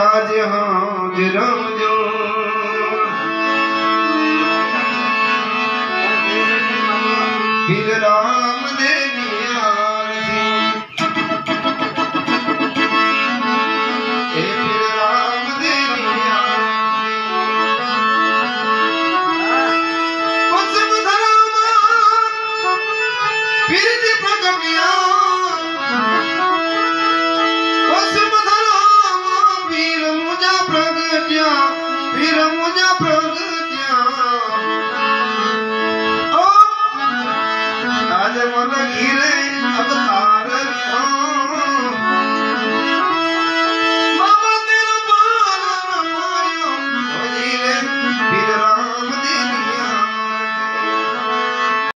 ਸਾਰਾ ਜਹਾਂ ਜਰਮ ਜੋ। ਫਿਰ ਰਾਮ ਦੇ ਨਿਆਰ ਸੀ। ਇਹ ਫਿਰ ਰਾਮ ਦੇ ਨਿਆਰ ਸੀ। ਉਸ ਮਧਰਾਮਾ ਫਿਰ ਦੀ ਪ੍ਰਗਟਿਆ মনে ঘিরে